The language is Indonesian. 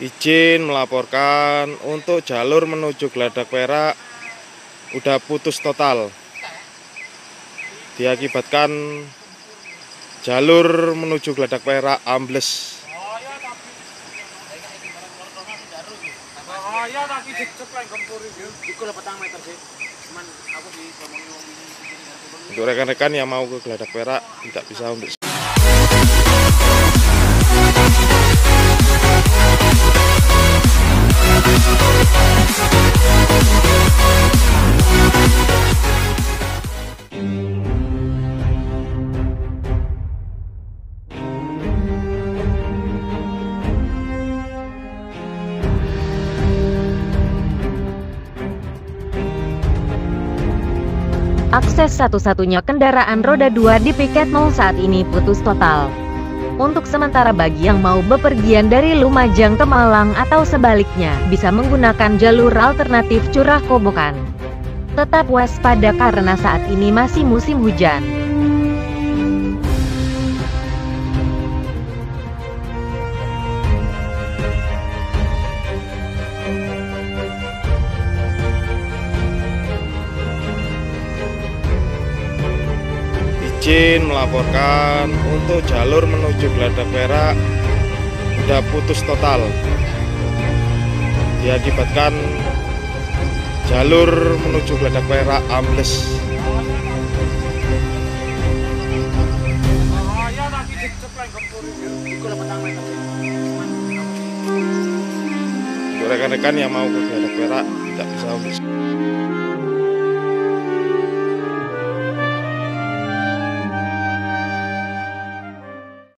izin melaporkan untuk jalur menuju Geladak Perak udah putus total. Diakibatkan jalur menuju Geladak Perak ambles. Untuk rekan-rekan yang mau ke Geladak Perak tidak bisa untuk Akses satu-satunya kendaraan roda 2 di piket mall saat ini putus total. Untuk sementara bagi yang mau bepergian dari Lumajang ke Malang atau sebaliknya, bisa menggunakan jalur alternatif Curah Kobokan. Tetap waspada karena saat ini masih musim hujan. Izin melaporkan untuk jalur menuju Geladak Perak udah putus total. Diakibatkan jalur menuju Geladak Perak ambles. Rekan-rekan yang mau ke Geladak Perak tidak bisa untuk